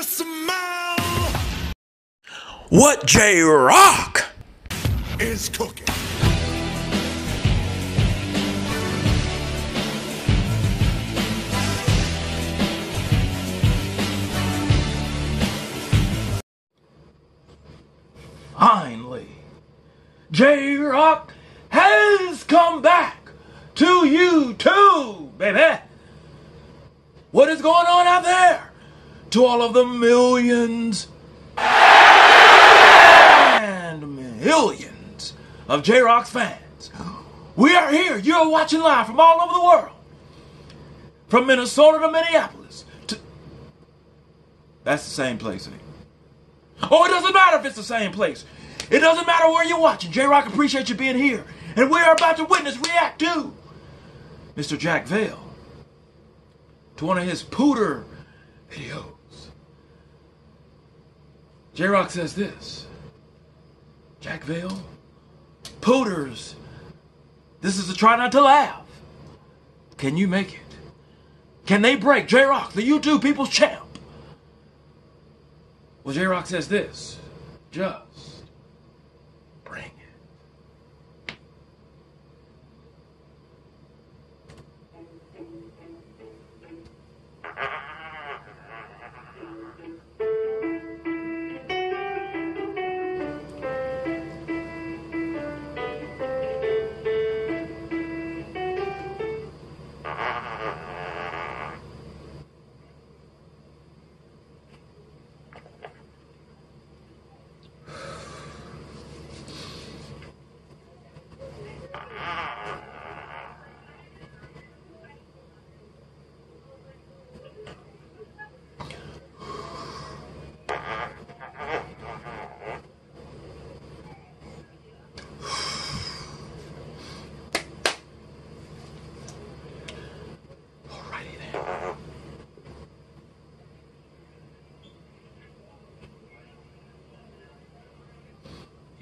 you smell What J-Rocc? is cooking. Finally, J-Rocc has come back to YouTube, baby. What is going on out there? To all of the millions and millions of J-Rocc's fans. We are here. You're watching live from all over the world. From Minnesota to Minneapolis. To... That's the same place? Oh, it doesn't matter if it's the same place. It doesn't matter where you're watching. J-Rocc appreciates you being here. And we are about to witness react to Mr. Jack Vale to one of his pooter videos. J-Rocc says this Jack Vale, pooters, this is a try not to laugh. Can you make it? Can they break J-Rocc, the YouTube people's champ? Well, J-Rocc says this just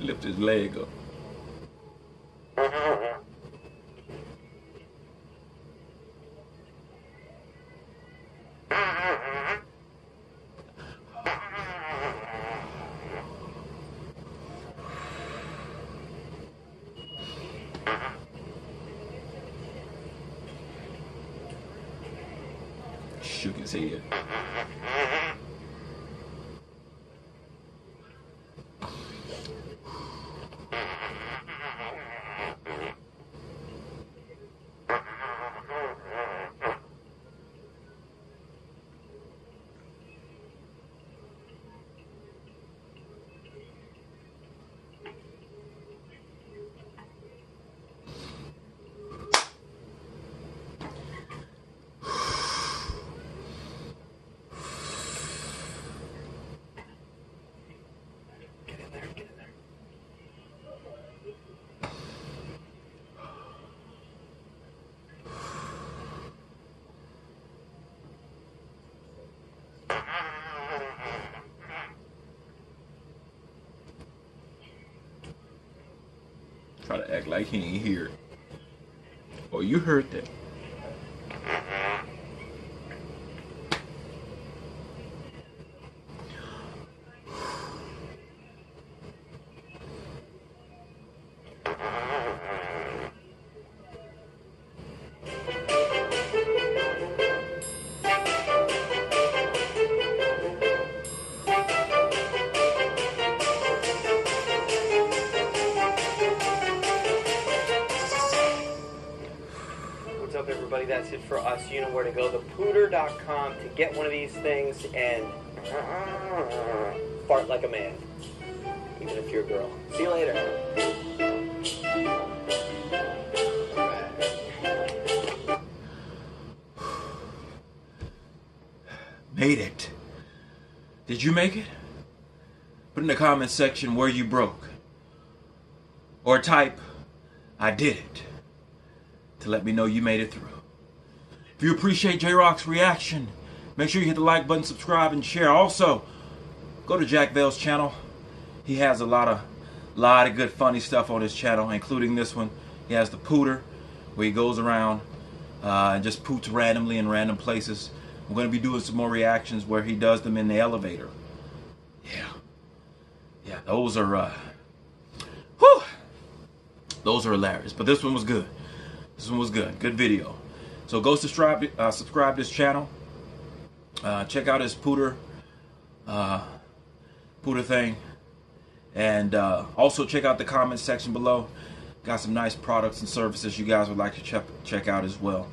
Lift his leg up. Shook his head. Try to act like he ain't here. Oh, you heard that. That's it for us. You know where to go. Thepooter.com to get one of these things and uh, fart like a man. Even if you're a girl. See you later. Made it. Did you make it? Put in the comment section where you broke. Or type, I did it. To let me know you made it through. If you appreciate J-Rocc's reaction, make sure you hit the like button, subscribe, and share. Also, go to Jack Vale's channel. He has a lot of lot of good funny stuff on his channel, including this one. He has the pooter, where he goes around uh, and just poots randomly in random places. We're going to be doing some more reactions where he does them in the elevator. Yeah. Yeah, those are, uh, whew, those are hilarious. But this one was good. This one was good. Good video. So go subscribe, uh, subscribe this channel. Uh, check out his pooter, uh, pooter thing. And uh, also check out the comment section below. Got some nice products and services you guys would like to check, check out as well.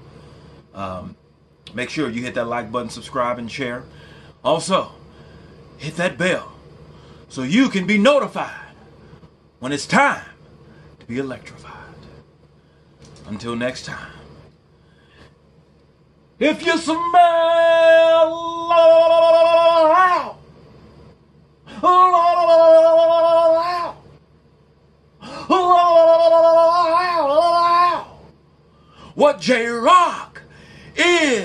Um, make sure you hit that like button, subscribe, and share. Also, hit that bell so you can be notified when it's time to be electrified. Until next time. If you smell what J-Rocc is